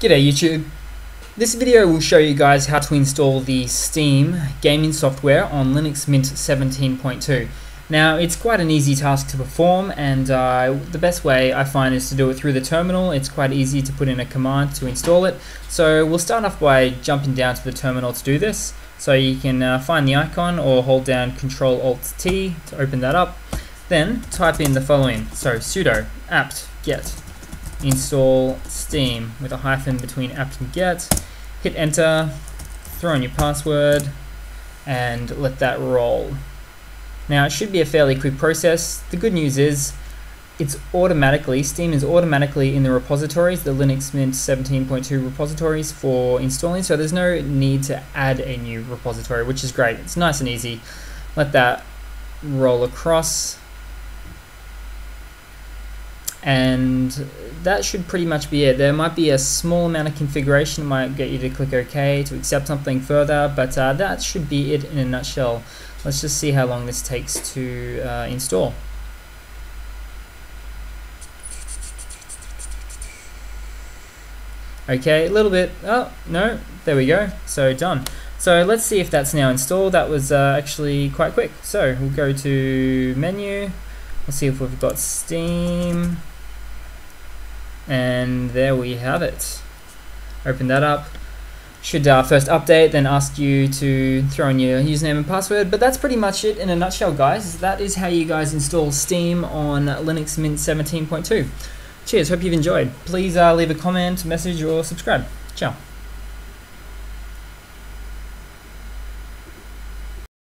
G'day YouTube. This video will show you guys how to install the Steam gaming software on Linux Mint 17.2. Now it's quite an easy task to perform and uh, the best way I find is to do it through the terminal. It's quite easy to put in a command to install it. So we'll start off by jumping down to the terminal to do this. So you can uh, find the icon or hold down Control Alt T to open that up. Then type in the following. So sudo apt get install Steam with a hyphen between apt and get. Hit enter, throw in your password, and let that roll. Now it should be a fairly quick process. The good news is it's automatically, Steam is automatically in the repositories, the Linux Mint 17.2 repositories for installing, so there's no need to add a new repository, which is great. It's nice and easy. Let that roll across and that should pretty much be it. There might be a small amount of configuration might get you to click OK to accept something further, but uh, that should be it in a nutshell. Let's just see how long this takes to uh, install. Okay, a little bit, oh, no, there we go, so done. So let's see if that's now installed. That was uh, actually quite quick. So we'll go to menu, Let's see if we've got Steam. And there we have it. Open that up. Should uh, first update, then ask you to throw in your username and password. But that's pretty much it in a nutshell, guys. That is how you guys install Steam on Linux Mint 17.2. Cheers, hope you've enjoyed. Please uh, leave a comment, message, or subscribe. Ciao.